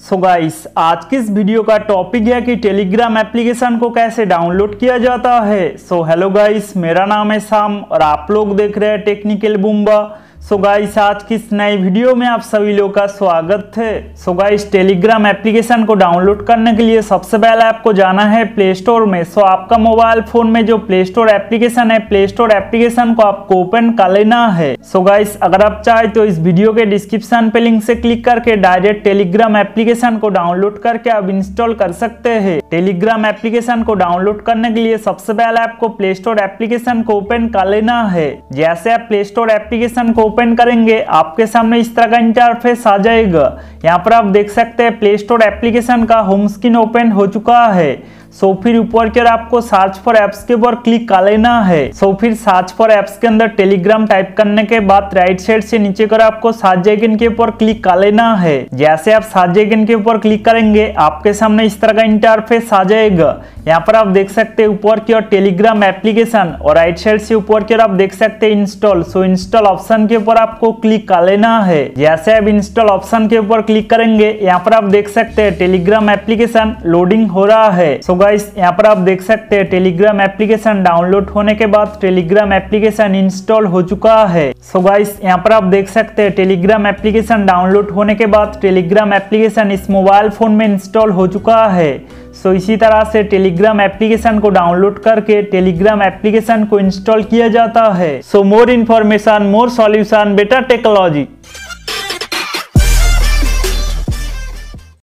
सो so guys आज की इस वीडियो का टॉपिक है कि टेलीग्राम एप्लीकेशन को कैसे डाउनलोड किया जाता है? सो हेलो गाइस मेरा नाम है शाम और आप लोग देख रहे हैं टेक्निकल बुम्बा सो गाइस आज की इस नई वीडियो में आप सभी लोग का स्वागत है। सो गाइस टेलीग्राम एप्लीकेशन को डाउनलोड करने के लिए सबसे पहले आपको जाना है प्ले स्टोर में। सो आपका मोबाइल फ़ोन में जो प्ले स्टोर एप्लीकेशन है प्ले स्टोर एप्लीकेशन को आपको ओपन कर लेना है। सो गाइस अगर आप चाहे तो इस वीडियो के डिस्क्रिप्शन पे लिंक से क्लिक करके डायरेक्ट टेलीग्राम एप्लीकेशन को डाउनलोड करके आप इंस्टॉल कर सकते हैं। टेलीग्राम एप्लीकेशन को डाउनलोड करने के लिए सबसे पहले आपको प्ले स्टोर एप्लीकेशन को ओपन कर लेना है। जैसे आप प्ले स्टोर एप्लीकेशन को ओपन करेंगे, आपके सामने इस तरह का इंटरफेस आ जाएगा। यहाँ पर आप देख सकते हैं प्ले स्टोर एप्लीकेशन का होम स्क्रीन ओपन हो चुका है। सो फिर ऊपर की आपको सर्च फॉर एप्स के ऊपर क्लिक कर लेना है। सो फिर सर्च फॉर एप्स के अंदर टेलीग्राम टाइप करने के बाद राइट साइड से नीचे कर आपको सर्च आइकन के ऊपर क्लिक कर लेना है। जैसे आप सर्च आइकन के ऊपर क्लिक करेंगे, आपके सामने इस तरह का इंटरफेस आ जाएगा। यहाँ पर आप देख सकते हैं ऊपर की ओर टेलीग्राम एप्लीकेशन और राइट साइड से ऊपर की ओर आप देख सकते हैं इंस्टॉल सो इंस्टॉल ऑप्शन के ऊपर आपको क्लिक कर लेना है। जैसे आप इंस्टॉल ऑप्शन के ऊपर क्लिक करेंगे, यहाँ पर आप देख सकते हैं टेलीग्राम एप्लीकेशन लोडिंग हो रहा है। सो गाइस यहाँ पर आप देख सकते हैं टेलीग्राम एप्लीकेशन डाउनलोड होने के बाद टेलीग्राम एप्लीकेशन इंस्टॉल हो चुका है। सो गाइस यहाँ पर आप देख सकते हैं टेलीग्राम एप्लीकेशन डाउनलोड होने के बाद टेलीग्राम एप्लीकेशन इस मोबाइल फ़ोन में इंस्टॉल हो चुका है। सो इसी तरह से टेलीग्राम एप्लीकेशन को डाउनलोड करके टेलीग्राम एप्लीकेशन को इंस्टॉल किया जाता है। So more information more solution better technology